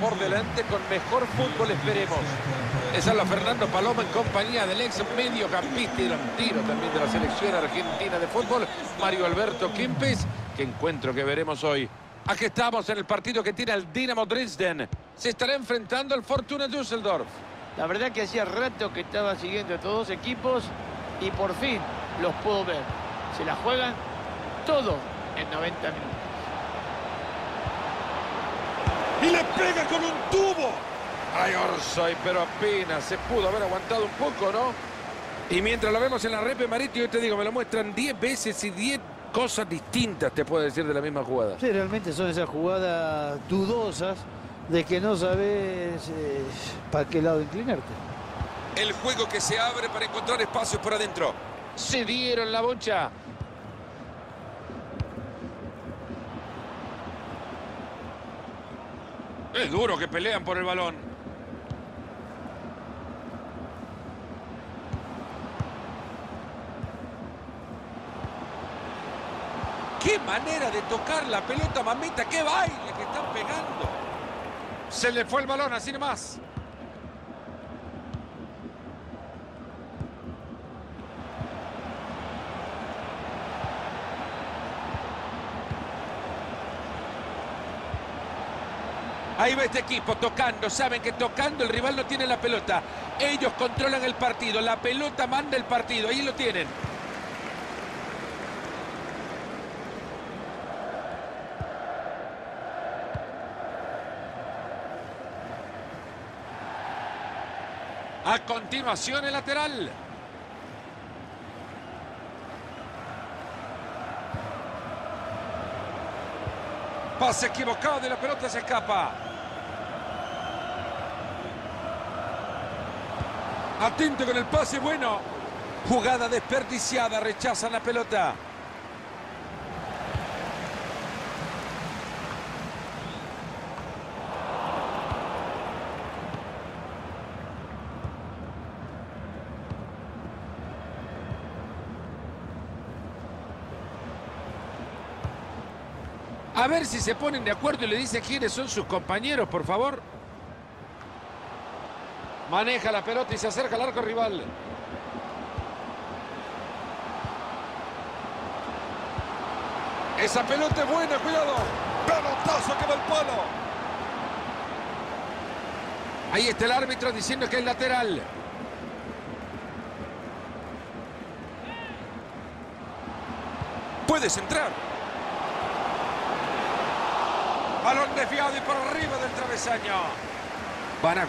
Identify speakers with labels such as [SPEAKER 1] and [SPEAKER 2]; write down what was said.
[SPEAKER 1] por delante con mejor fútbol, esperemos. Es la Fernando Paloma en compañía del ex mediocampista y delantero también de la selección argentina de fútbol, Mario Alberto Kempes. Qué encuentro que veremos hoy. Aquí estamos en el partido que tiene el Dinamo Dresden. Se estará enfrentando al Fortuna Düsseldorf.
[SPEAKER 2] La verdad que hacía rato que estaba siguiendo a estos dos equipos y por fin los puedo ver. Se la juegan todo en 90 minutos.
[SPEAKER 1] Y le pega con un tubo. Ay, Orsay, pero apenas se pudo haber aguantado un poco, ¿no? Y mientras lo vemos en la repe, Marito, yo te digo, me lo muestran 10 veces y 10 cosas distintas, te puedo decir, de la misma jugada.
[SPEAKER 3] Sí, realmente son esas jugadas dudosas de que no sabes eh, para qué lado inclinarte.
[SPEAKER 4] El juego que se abre para encontrar espacios por adentro.
[SPEAKER 1] Se dieron la bocha. Es duro que pelean por el balón. ¡Qué manera de tocar la pelota, mamita! ¡Qué baile que están pegando! Se le fue el balón, así nomás. Ahí va este equipo tocando, saben que tocando el rival no tiene la pelota. Ellos controlan el partido, la pelota manda el partido, ahí lo tienen. A continuación el lateral. Pase equivocado y la pelota se escapa. Atento con el pase bueno. Jugada desperdiciada, rechazan la pelota. A ver si se ponen de acuerdo y le dice quiénes son sus compañeros, por favor. Maneja la pelota y se acerca al arco rival. Esa pelota es buena, cuidado. Pelotazo que va el palo. Ahí está el árbitro diciendo que es lateral.
[SPEAKER 4] Puedes entrar.
[SPEAKER 1] Balón desviado y por arriba del travesaño. Van a